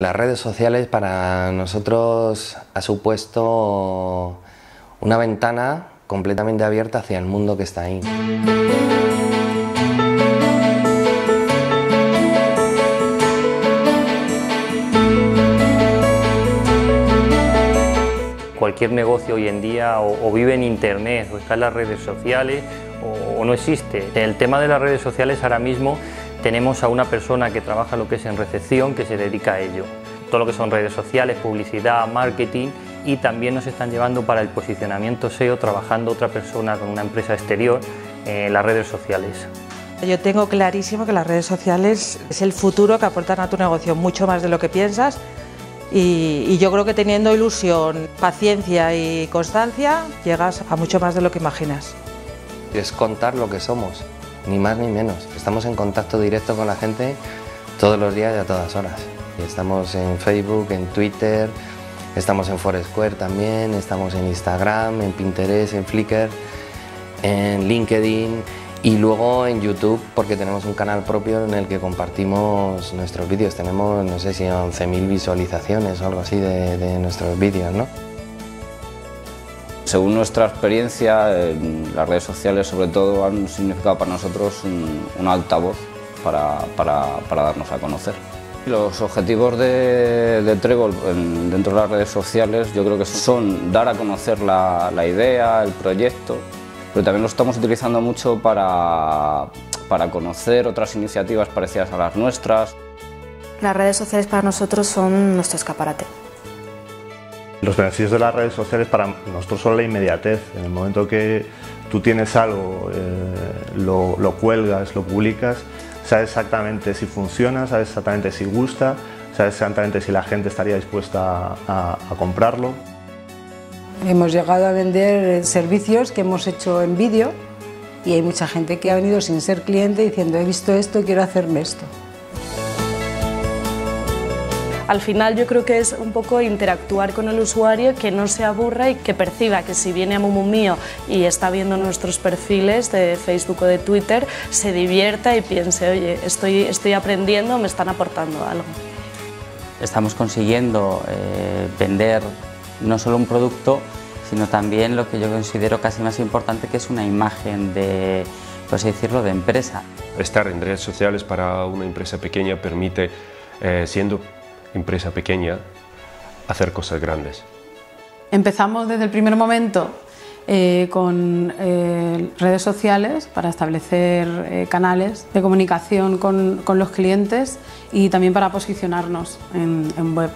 Las redes sociales para nosotros ha supuesto una ventana completamente abierta hacia el mundo que está ahí. Cualquier negocio hoy en día o, vive en internet o está en las redes sociales o no existe. El tema de las redes sociales ahora mismo tenemos a una persona que trabaja lo que es en recepción, que se dedica a ello. Todo lo que son redes sociales, publicidad, marketing y también nos están llevando para el posicionamiento SEO trabajando otra persona con una empresa exterior en las redes sociales. Yo tengo clarísimo que las redes sociales es el futuro que aportan a tu negocio, mucho más de lo que piensas y, y, yo creo que teniendo ilusión, paciencia y constancia llegas a mucho más de lo que imaginas. Es contar lo que somos ni más ni menos. Estamos en contacto directo con la gente todos los días y a todas horas. Estamos en Facebook, en Twitter, estamos en Foursquare también, estamos en Instagram, en Pinterest, en Flickr, en LinkedIn y luego en YouTube porque tenemos un canal propio en el que compartimos nuestros vídeos. Tenemos, no sé si 11.000 visualizaciones o algo así de, de nuestros vídeos, ¿no? Según nuestra experiencia, las redes sociales sobre todo han significado para nosotros un, altavoz para, para, darnos a conocer. Los objetivos de, de dentro de las redes sociales yo creo que son dar a conocer la, la idea, el proyecto, pero también lo estamos utilizando mucho para, para conocer otras iniciativas parecidas a las nuestras. Las redes sociales para nosotros son nuestro escaparate. Los beneficios de las redes sociales para nosotros son la inmediatez. En el momento que tú tienes algo, eh, lo, cuelgas, lo publicas, sabes exactamente si funciona, sabes exactamente si gusta, sabes exactamente si la gente estaría dispuesta a, comprarlo. Hemos llegado a vender servicios que hemos hecho en vídeo y hay mucha gente que ha venido sin ser cliente diciendo he visto esto, quiero hacerme esto. Al final yo creo que es un poco interactuar con el usuario, que no se aburra y que perciba que si viene a Mumu Mío y está viendo nuestros perfiles de Facebook o de Twitter, se divierta y piense, oye, estoy, estoy aprendiendo, me están aportando algo. Estamos consiguiendo eh, vender no solo un producto, sino también lo que yo considero casi más importante, que es una imagen de, por decirlo, de empresa. Estar en redes sociales para una empresa pequeña permite, eh, siendo empresa pequeña, hacer cosas grandes. Empezamos desde el primer momento eh, con eh, redes sociales para establecer eh, canales de comunicación con, con, los clientes y también para posicionarnos en, en web.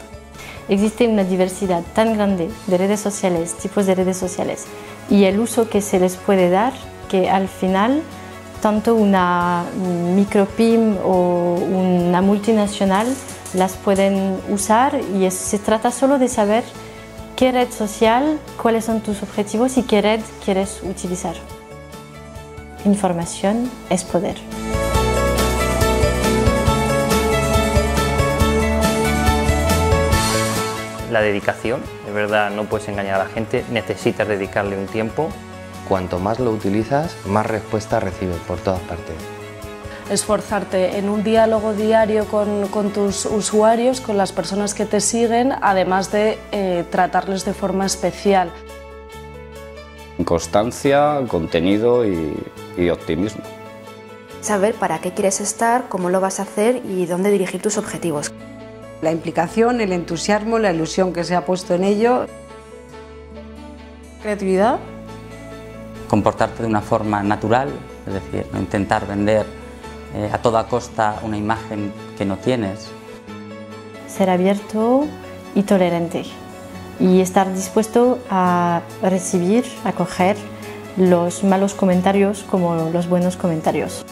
Existe una diversidad tan grande de redes sociales, tipos de redes sociales y el uso que se les puede dar que al final tanto una micropym o una multinacional las pueden usar y se trata solo de saber qué red social, cuáles son tus objetivos y qué red quieres utilizar. Información es poder. La dedicación, de verdad no puedes engañar a la gente, necesitas dedicarle un tiempo. Cuanto más lo utilizas, más respuesta recibes por todas partes esforzarte en un diálogo diario con, tus usuarios, con las personas que te siguen, además de eh, tratarles de forma especial. Constancia, contenido y, y optimismo. Saber para qué quieres estar, cómo lo vas a hacer y dónde dirigir tus objetivos. La implicación, el entusiasmo, la ilusión que se ha puesto en ello. Creatividad. Comportarte de una forma natural, es decir, no intentar vender eh, a toda costa una imagen que no tienes. Ser abierto y tolerante y estar dispuesto a recibir, a coger los malos comentarios como los buenos comentarios.